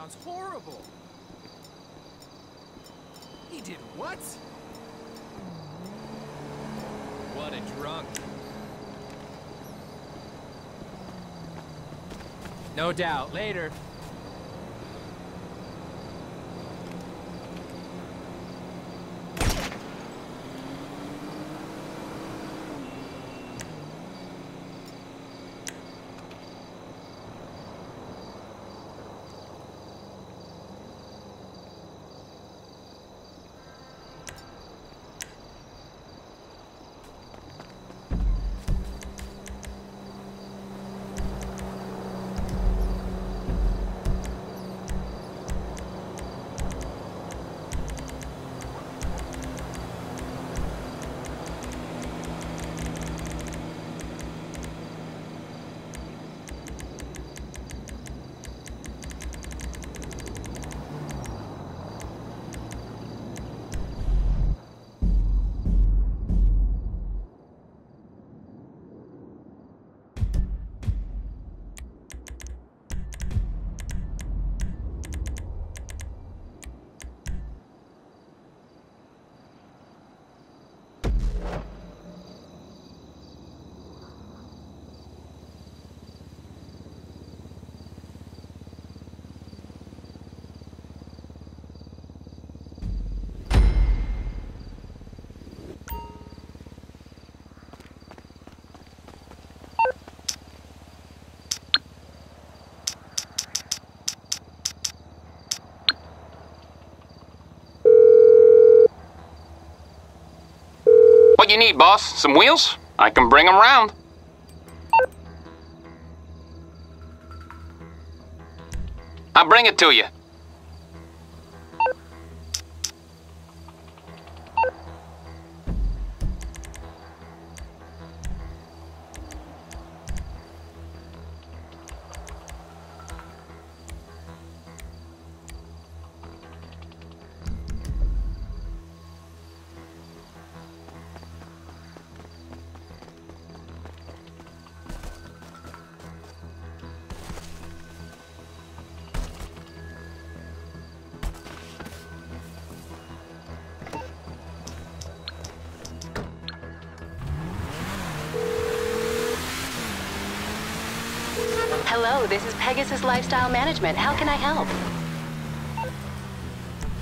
sounds horrible. He did what? What a drunk. No doubt, later. Boss? Some wheels? I can bring them round. I'll bring it to you. Hello, this is Pegasus Lifestyle Management. How can I help?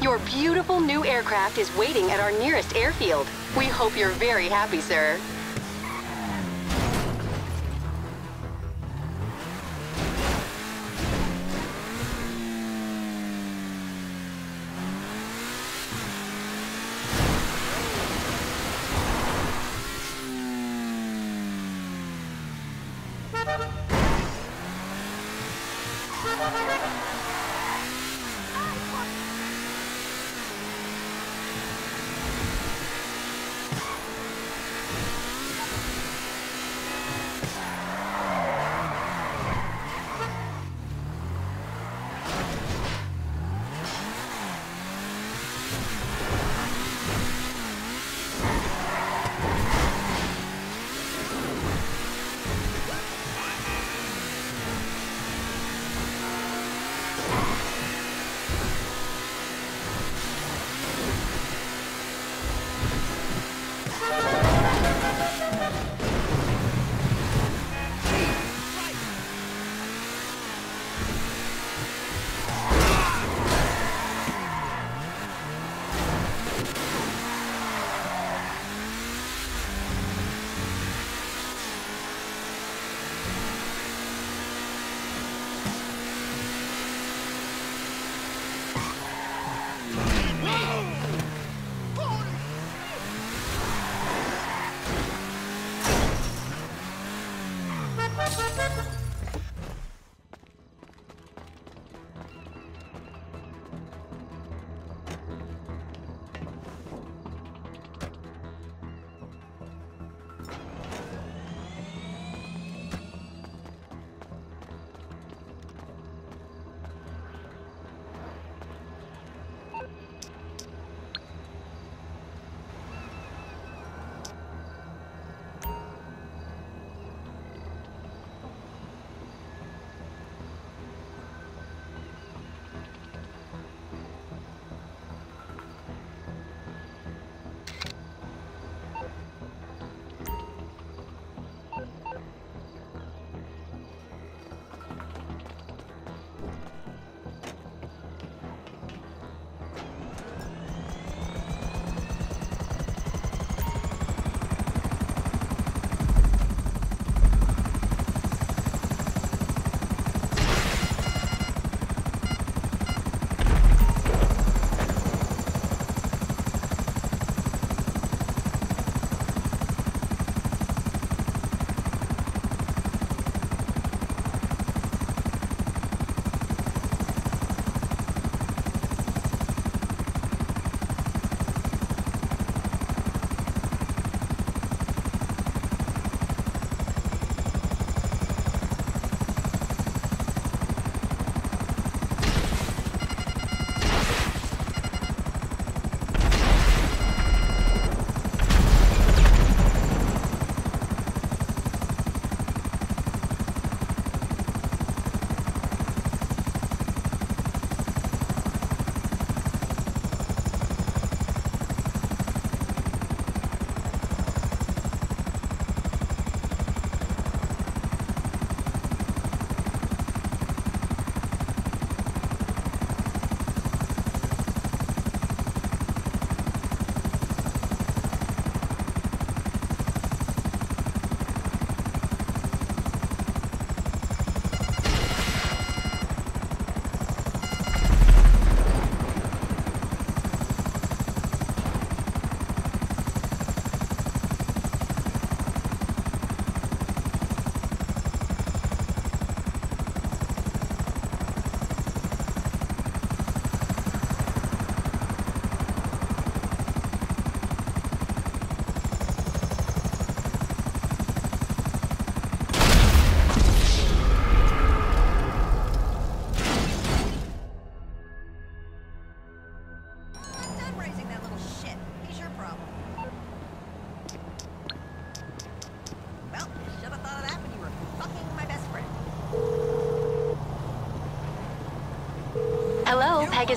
Your beautiful new aircraft is waiting at our nearest airfield. We hope you're very happy, sir.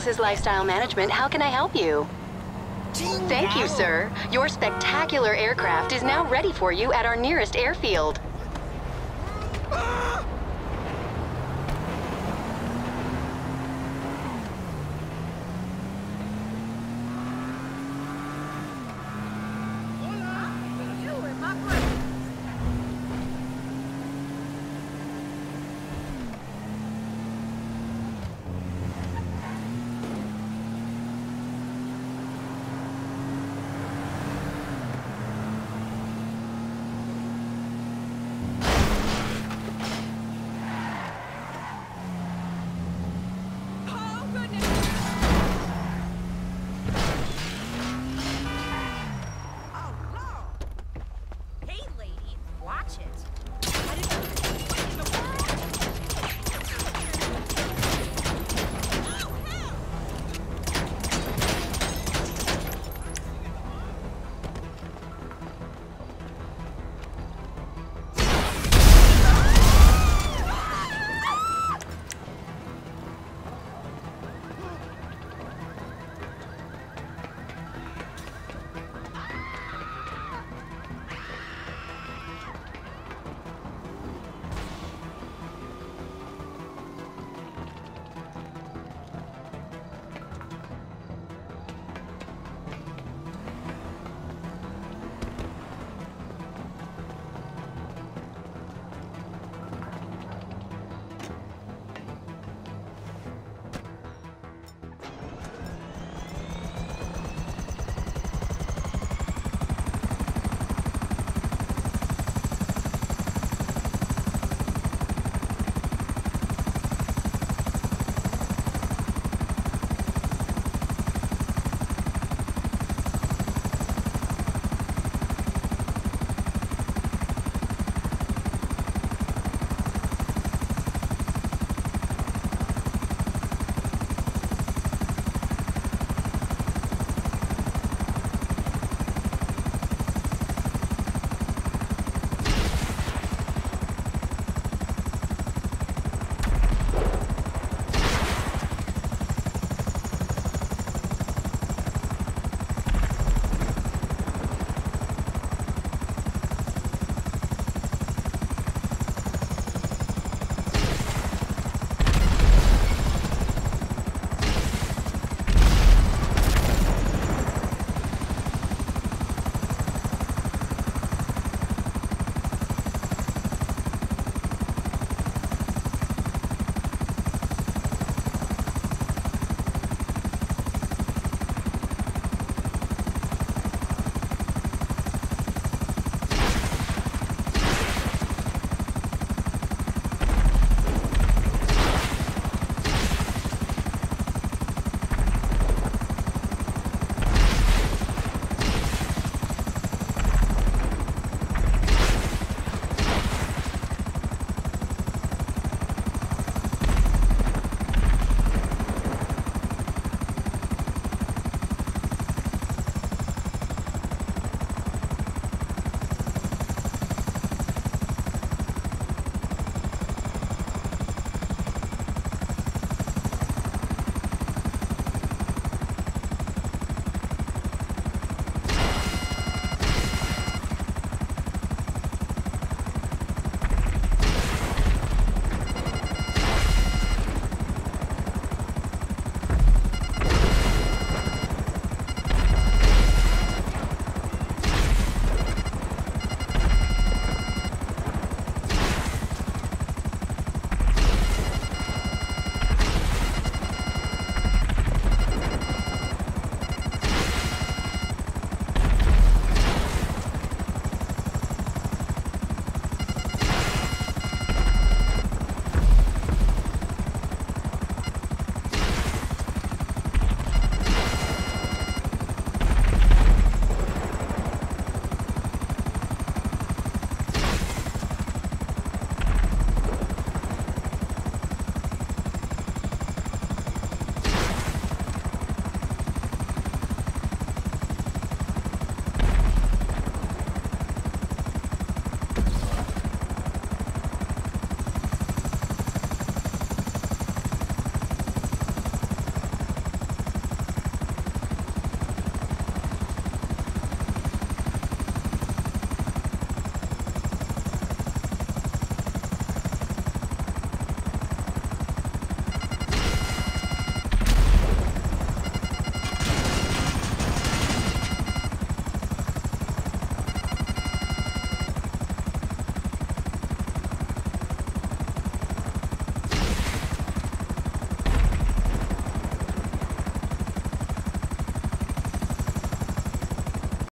Pegasus Lifestyle Management. How can I help you? Thank you, sir. Your spectacular aircraft is now ready for you at our nearest airfield.